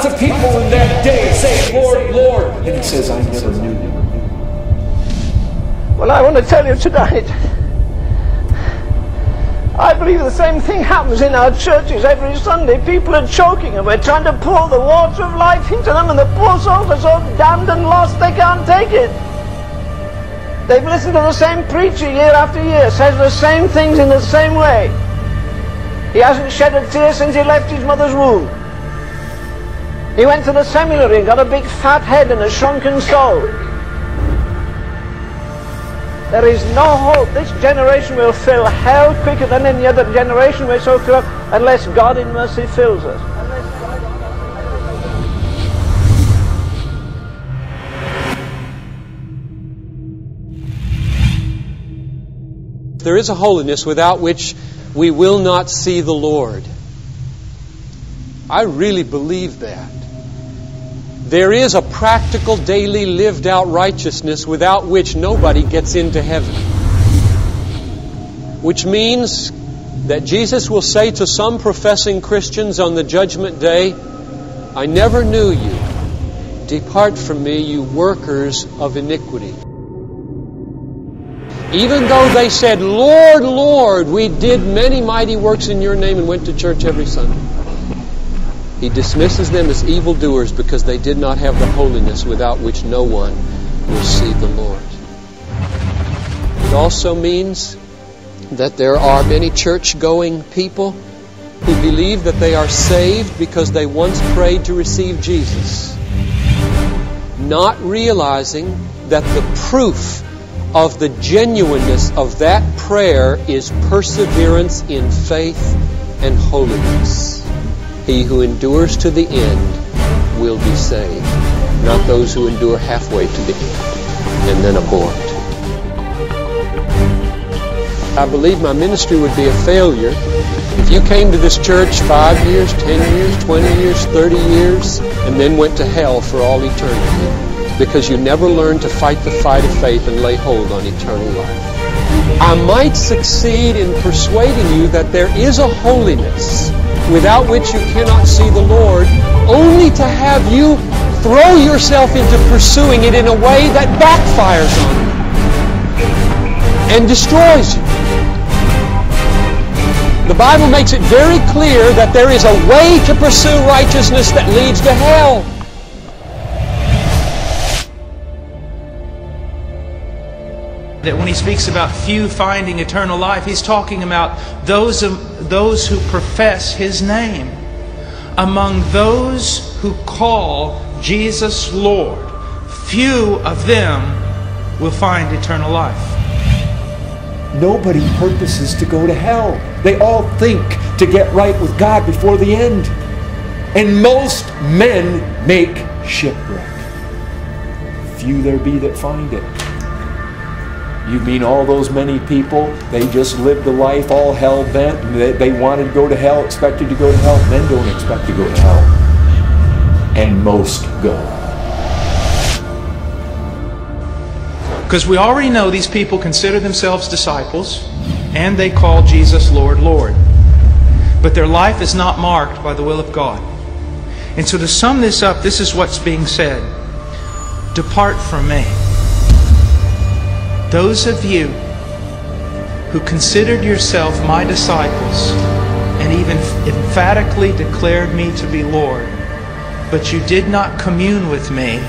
Lots of people in that day say, Lord, Lord. And he says, I never knew you. Well, I want to tell you tonight. I believe the same thing happens in our churches every Sunday. People are choking and we're trying to pour the water of life into them and the poor souls are so damned and lost they can't take it. They've listened to the same preacher year after year, says the same things in the same way. He hasn't shed a tear since he left his mother's womb. He went to the seminary and got a big fat head and a shrunken soul. There is no hope. This generation will fill hell quicker than any other generation. We're so corrupt unless God in mercy fills us. There is a holiness without which we will not see the Lord. I really believe that. There is a practical, daily, lived out righteousness without which nobody gets into heaven. Which means that Jesus will say to some professing Christians on the judgment day, I never knew you. Depart from me, you workers of iniquity. Even though they said, Lord, Lord, we did many mighty works in your name and went to church every Sunday. He dismisses them as evildoers because they did not have the holiness without which no one will see the Lord. It also means that there are many church going people who believe that they are saved because they once prayed to receive Jesus, not realizing that the proof of the genuineness of that prayer is perseverance in faith and holiness. He who endures to the end will be saved, not those who endure halfway to the end and then abort. I believe my ministry would be a failure if you came to this church five years, ten years, twenty years, thirty years, and then went to hell for all eternity because you never learned to fight the fight of faith and lay hold on eternal life. I might succeed in persuading you that there is a holiness without which you cannot see the Lord, only to have you throw yourself into pursuing it in a way that backfires on you and destroys you. The Bible makes it very clear that there is a way to pursue righteousness that leads to hell. That when he speaks about few finding eternal life, he's talking about those, um, those who profess his name. Among those who call Jesus Lord, few of them will find eternal life. Nobody purposes to go to hell. They all think to get right with God before the end. And most men make shipwreck. Few there be that find it. You mean all those many people, they just lived a life all hell bent, they, they wanted to go to hell, expected to go to hell, men don't expect to go to hell. And most go. Because we already know these people consider themselves disciples and they call Jesus Lord, Lord. But their life is not marked by the will of God. And so to sum this up, this is what's being said Depart from me. Those of you who considered yourself my disciples and even emphatically declared me to be Lord, but you did not commune with me,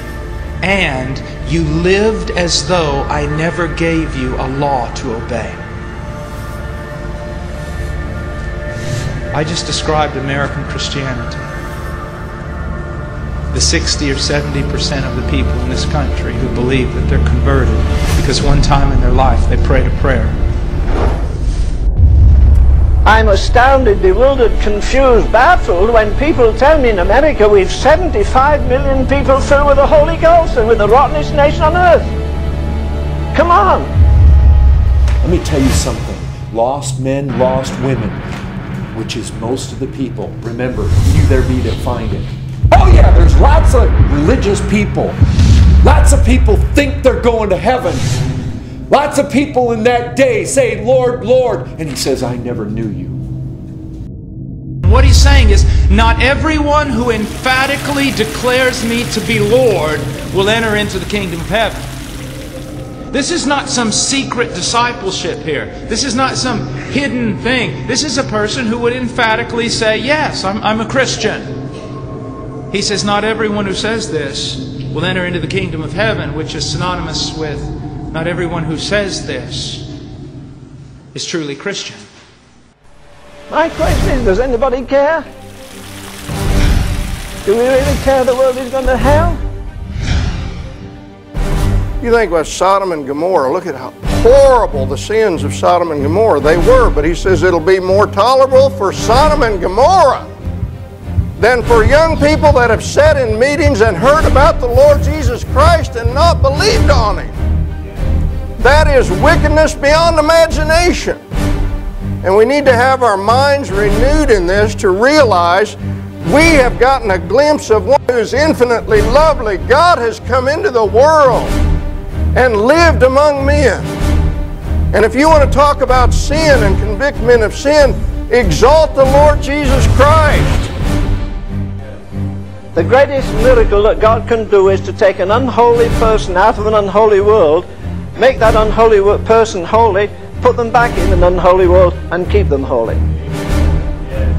and you lived as though I never gave you a law to obey. I just described American Christianity. The 60 or 70 percent of the people in this country who believe that they're converted because one time in their life they prayed a prayer. I'm astounded, bewildered, confused, baffled when people tell me in America we've 75 million people filled with the Holy Ghost and with the rottenest nation on earth. Come on. Let me tell you something. Lost men, lost women, which is most of the people. Remember, you there be that find it. Oh yeah, there's lots of religious people. Lots of people think they're going to heaven. Lots of people in that day say, Lord, Lord. And he says, I never knew you. what he's saying is, not everyone who emphatically declares me to be Lord will enter into the kingdom of heaven. This is not some secret discipleship here. This is not some hidden thing. This is a person who would emphatically say, Yes, I'm, I'm a Christian. He says, Not everyone who says this will enter into the kingdom of heaven, which is synonymous with not everyone who says this is truly Christian. My question is, does anybody care? Do we really care the world is going to hell? You think about Sodom and Gomorrah. Look at how horrible the sins of Sodom and Gomorrah. They were, but he says it'll be more tolerable for Sodom and Gomorrah than for young people that have sat in meetings and heard about the Lord Jesus Christ and not believed on him. That is wickedness beyond imagination. And we need to have our minds renewed in this to realize we have gotten a glimpse of one who's infinitely lovely. God has come into the world and lived among men. And if you want to talk about sin and convict men of sin, exalt the Lord Jesus Christ. The greatest miracle that God can do is to take an unholy person out of an unholy world, make that unholy person holy, put them back in an unholy world, and keep them holy.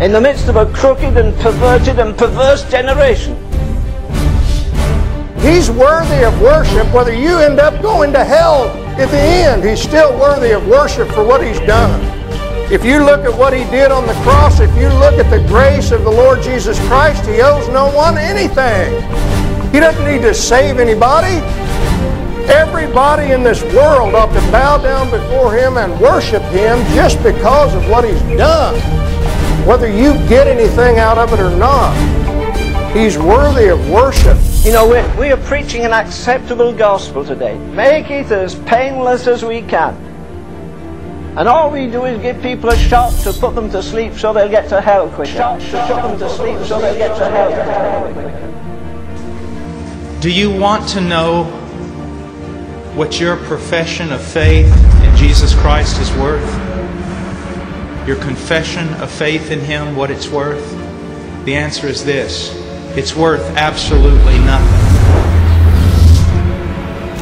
In the midst of a crooked and perverted and perverse generation. He's worthy of worship whether you end up going to hell at the end. He's still worthy of worship for what he's done. If you look at what he did on the cross, if you look at the grace of the Lord Jesus Christ, he owes no one anything. He doesn't need to save anybody. Everybody in this world ought to bow down before him and worship him just because of what he's done. Whether you get anything out of it or not, he's worthy of worship. You know, we're, we are preaching an acceptable gospel today. Make it as painless as we can. And all we do is give people a shot to put them to sleep so they'll get to hell quicker. Shot to put them to sleep so they'll get to hell quicker. Do you want to know what your profession of faith in Jesus Christ is worth? Your confession of faith in Him, what it's worth? The answer is this it's worth absolutely nothing.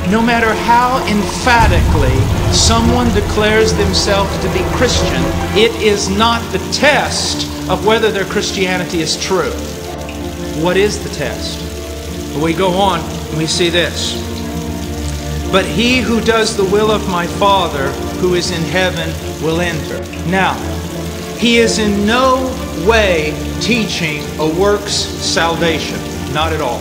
No matter how emphatically someone declares themselves to be Christian, it is not the test of whether their Christianity is true. What is the test? We go on and we see this. But he who does the will of my Father who is in heaven will enter. Now, he is in no way teaching a works salvation. Not at all.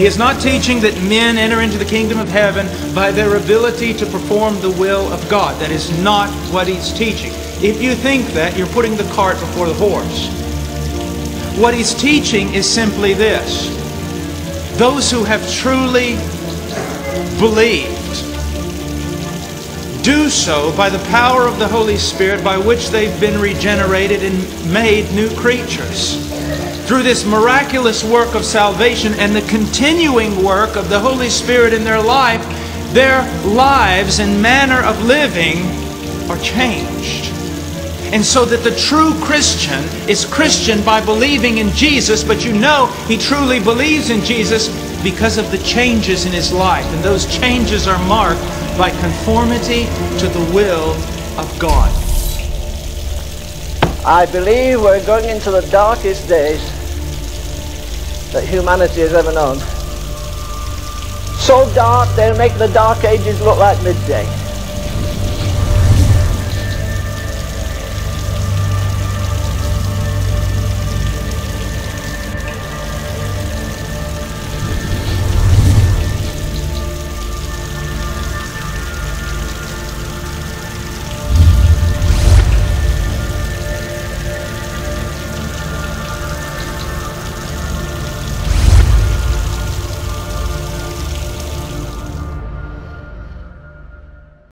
He is not teaching that men enter into the kingdom of heaven by their ability to perform the will of God. That is not what he's teaching. If you think that, you're putting the cart before the horse. What he's teaching is simply this those who have truly believed do so by the power of the Holy Spirit by which they've been regenerated and made new creatures. Through this miraculous work of salvation and the continuing work of the Holy Spirit in their life, their lives and manner of living are changed. And so that the true Christian is Christian by believing in Jesus, but you know he truly believes in Jesus because of the changes in his life. And those changes are marked by conformity to the will of God. I believe we're going into the darkest days that humanity has ever known. So dark they'll make the dark ages look like midday.